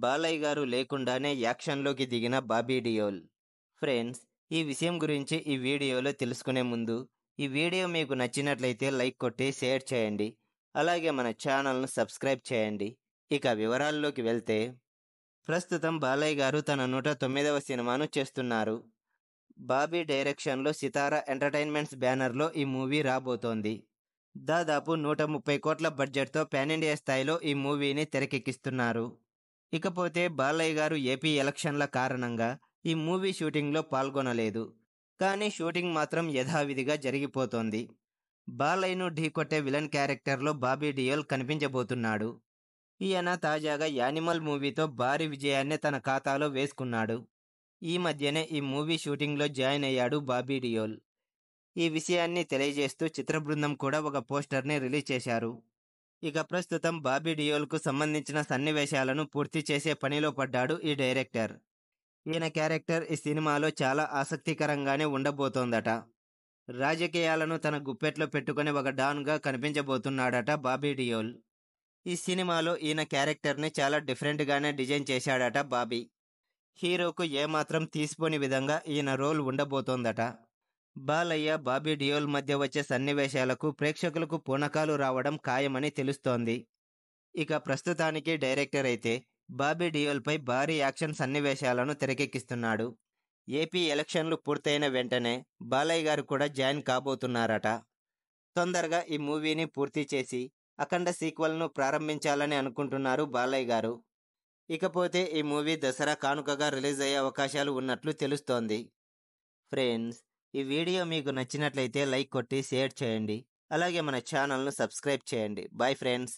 బాలయ్య గారు లేకుండానే యాక్షన్లోకి దిగిన బాబీ డియోల్. ఫ్రెండ్స్ ఈ విషయం గురించి ఈ వీడియోలో తెలుసుకునే ముందు ఈ వీడియో మీకు నచ్చినట్లయితే లైక్ కొట్టి షేర్ చేయండి. అలాగే మన ఛానల్ను సబ్స్క్రైబ్ చేయండి. ఇక వివరాల్లోకి వెళ్తే ప్రస్తుతం బాలయ్య గారు తన నూట తొమ్మిదవ సినిమాను చేస్తున్నారు. బాబీ డైరెక్షన్లో సితారా ఎంటర్టైన్మెంట్స్ బ్యానర్లో ఈ మూవీ రాబోతోంది. దాదాపు నూట ముప్పై కోట్ల బడ్జెట్తో పాన్ ఇండియా స్థాయిలో ఈ మూవీని తెరకెక్కిస్తున్నారు. ఇకపోతే బాలయ్య గారు ఏపీ ఎలక్షన్ల కారణంగా ఈ మూవీ షూటింగ్లో పాల్గొనలేదు. కానీ షూటింగ్ మాత్రం యథావిధిగా జరిగిపోతోంది. బాలయ్యను ఢీకొట్టే విలన్ క్యారెక్టర్లో బాబీ డియోల్ కనిపించబోతున్నాడు. ఈయన తాజాగా యానిమల్ మూవీతో భారీ విజయాన్ని తన ఖాతాలో వేసుకున్నాడు. ఈ మధ్యనే ఈ మూవీ షూటింగ్లో జాయిన్ అయ్యాడు బాబీ డియోల్. ఈ విషయాన్ని తెలియజేస్తూ చిత్ర బృందం కూడా ఒక పోస్టర్ని రిలీజ్ చేశారు. ఇక ప్రస్తుతం బాబీ డియోల్కు సంబంధించిన సన్నివేశాలను పూర్తి చేసే పనిలో పడ్డాడు ఈ డైరెక్టర్. ఈయన క్యారెక్టర్ ఈ సినిమాలో చాలా ఆసక్తికరంగానే ఉండబోతోందట. రాజకీయాలను తన గుప్పెట్లో పెట్టుకుని ఒక డాన్గా కనిపించబోతున్నాడట బాబీ డియోల్. ఈ సినిమాలో ఈయన క్యారెక్టర్ని చాలా డిఫరెంట్గానే డిజైన్ చేశాడట బాబీ. హీరోకు ఏమాత్రం తీసిపోని విధంగా ఈయన రోల్ ఉండబోతోందట. బాలయ్య బాబీ డియోల్ మధ్య వచ్చే సన్నివేశాలకు ప్రేక్షకులకు పూనకాలు రావడం ఖాయమని తెలుస్తోంది. ఇక ప్రస్తుతానికి డైరెక్టర్ అయితే బాబీ డియోల్పై భారీ యాక్షన్ సన్నివేశాలను తెరకెక్కిస్తున్నాడు. ఏపీ ఎలక్షన్లు పూర్తయిన వెంటనే బాలయ్య గారు కూడా జాయిన్ కాబోతున్నారట. తొందరగా ఈ మూవీని పూర్తి చేసి అఖండ సీక్వెల్ను ప్రారంభించాలని అనుకుంటున్నారు బాలయ్య గారు. ఇకపోతే ఈ మూవీ దసరా కానుకగా రిలీజ్ అయ్యే అవకాశాలు ఉన్నట్లు తెలుస్తోంది. ఫ్రెండ్స్ ఈ వీడియో మీకు నచ్చినట్లయితే లైక్ కొట్టి షేర్ చేయండి. అలాగే మన ఛానల్ను సబ్స్క్రైబ్ చేయండి. Bye friends